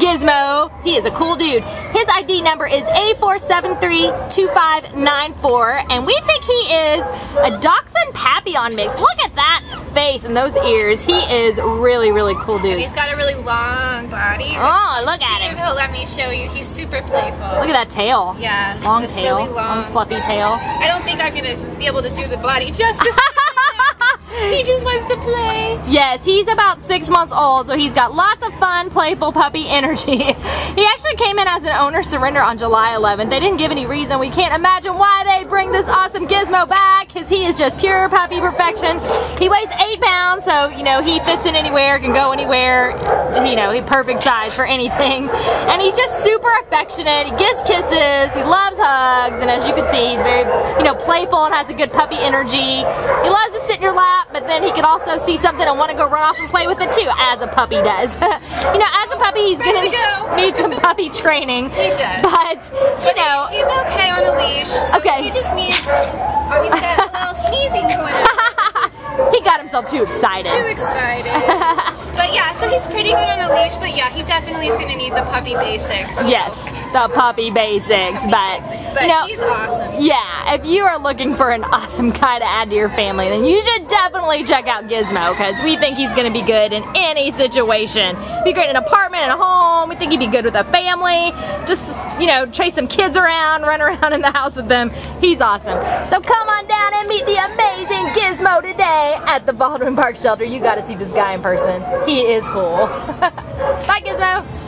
Gizmo. He is a cool dude. His ID number is A4732594, and we think he is a Dachshund Papillon mix. Look at that face and those ears. He is really, really cool dude. And he's got a really long body. Oh, look at him. he'll let me show you. He's super playful. Look at that tail. Yeah. Long it's tail. Really long. long fluffy tail. I don't think I'm gonna be able to do the body justice. He just wants to play. Yes, he's about six months old, so he's got lots of fun, playful puppy energy. he actually came in as an owner surrender on July 11th. They didn't give any reason. We can't imagine why they'd bring this awesome gizmo back, because he is just pure puppy perfection. He weighs eight pounds, so, you know, he fits in anywhere, can go anywhere. You know, he's perfect size for anything. And he's just super affectionate. He gives kisses. He loves hugs. And as you can see, he's very, you know, playful and has a good puppy energy. He loves to sit in your lap, but then he can also see something and want to go run off and play with it too, as a puppy does. you know, as a puppy, he's gonna go. need some puppy training. He does. But you But know, he's okay on a leash. So Okay. He just needs. Oh, he's got a little sneezing going on. he got himself too excited. Too excited. but yeah, so he's pretty good on a leash. But yeah, he definitely is gonna need the puppy basics. Yes, the puppy basics, but, But you know, he's awesome. Yeah, if you are looking for an awesome guy to add to your family, then you should definitely check out Gizmo because we think he's going to be good in any situation. Be great in an apartment, in a home. We think he'd be good with a family. Just, you know, chase some kids around, run around in the house with them. He's awesome. So come on down and meet the amazing Gizmo today at the Baldwin Park Shelter. You got to see this guy in person. He is cool. Bye, Gizmo.